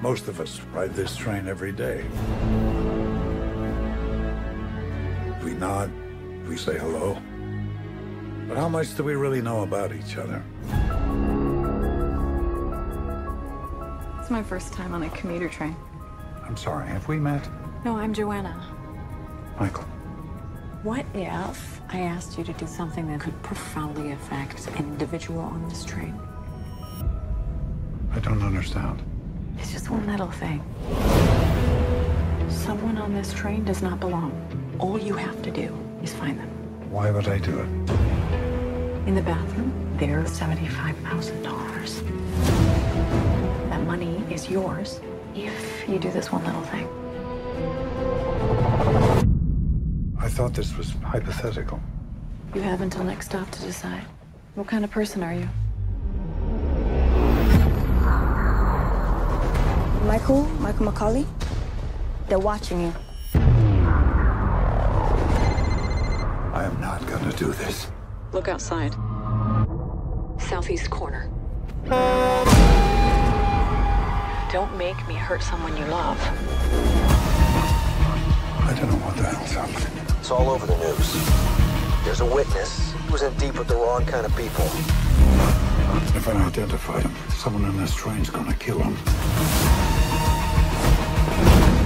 Most of us ride this train every day. We nod, we say hello. But how much do we really know about each other? It's my first time on a commuter train. I'm sorry, have we met? No, I'm Joanna. Michael. What if I asked you to do something that could profoundly affect an individual on this train? I don't understand. It's just one little thing. Someone on this train does not belong. All you have to do is find them. Why would I do it? In the bathroom, there's $75,000. That money is yours if you do this one little thing. I thought this was hypothetical. You have until next stop to decide. What kind of person are you? Michael, Michael MacCauley, they're watching you. I am not gonna do this. Look outside. Southeast corner. Don't make me hurt someone you love. I don't know what the hell's happening. It's all over the news. There's a witness who was in deep with the wrong kind of people. If I identify him, someone in this train's gonna kill him.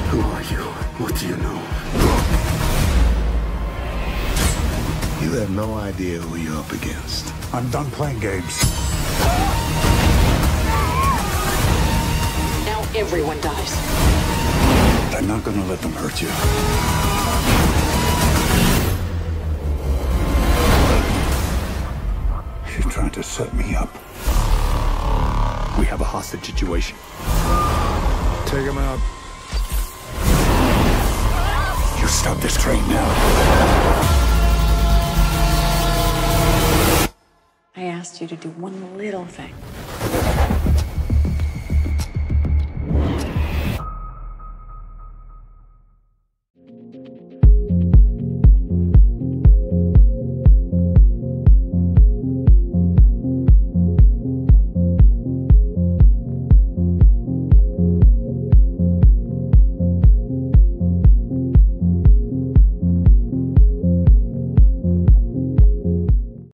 Who are you? What do you know? You have no idea who you're up against. I'm done playing games. Now everyone dies. I'm not gonna let them hurt you. You're to set me up. We have a hostage situation. Take him out. You stop this train now. I asked you to do one little thing.